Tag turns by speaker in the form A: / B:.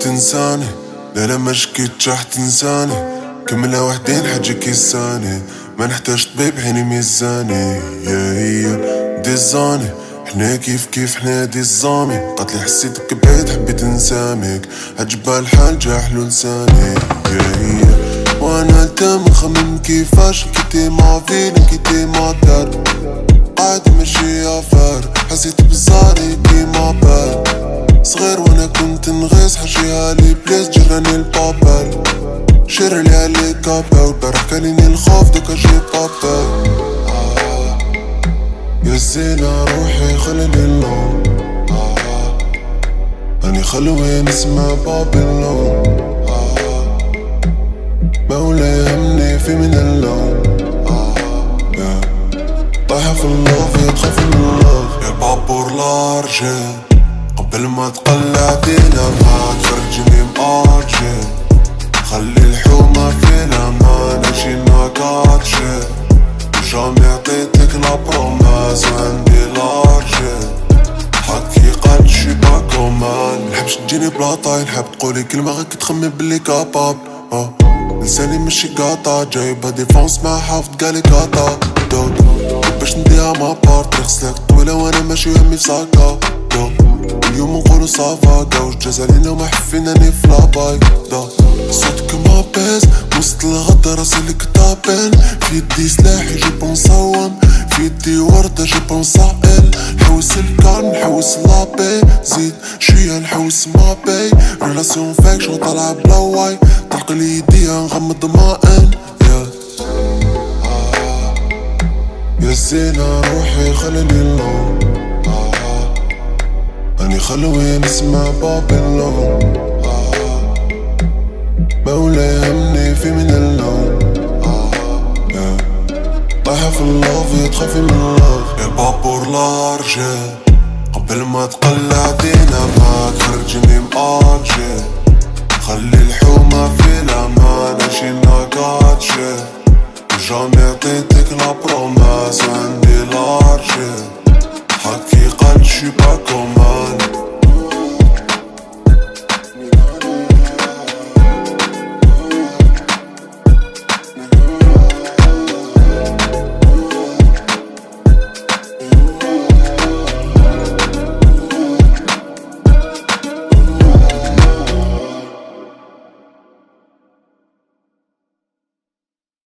A: تنساني لا لا ما شكيتش راح تنساني. كملها وحدين حاجة كيساني. ما نحتاج طبيب عيني ميزاني. يا هي ديزاني حنا كيف كيف حنا دي الزامي قتلي حسيتك بعيد حبيت نسامك عجبها الحال جا حلو لساني. يا هي وأنا التام نخمم كيفاش. كيتي ما فين كيتي ما دار. قاعد ماشي آفار. حسيت بزاري. صغير وأنا كنت نغيس حاجيها لي بليس جراني البابال شير لي علي كابا والبارح كاليني الخوف دوكا جي بابا آه يا زينة روحي خليني اللون آه أني خلوي نسمع بابلون آه مولاي يهمني في من اللون آه طايحة في اللوف تخاف من اللوف. يا بابور لارجل قبل ما تقلع دينا ما تفرجني مارجل خلي الحومة في الأمان أجي ناكاتشي جامي عطيتك وعندي لارجل حكي قد شي باكومان نحبش تجيني بلا طاي نحب تقولي كلمة غير تخمم بلي كاباب آه لساني مشي قاطع. جايبها ديفونس مع حافظ قالي قاطع. دود باش نديها ما بارت نغسلك طويلة وأنا ماشي همي في ساكا. اليوم نقولو صافا قاوش جزالينا وما حفيناني في لاباي دا صوتك ما بيز وسط الغدا راسي الكتابين في يدي سلاحي جيب نصوم في يدي وردة جيب نصائل نحوس الكار نحوس لابي زيد شوية نحوس ما بي ريلاسيون فيك شو طالع بلا واي طلق لي يديها نغمض مائن يا زينة روحي خليني اللون خلوي نسمع بابلون آه. مولاي يهمني في من اللون. آه. طايحة في اللوف تخافي من اللوف يا بابور لارجل قبل ما تقلع دينا ما تخرجني مارجل خلي الحومة في الأمان أجي ناقاتشي جامي عطيتك لا بروماس وعندي لارجل حكي قد شي باك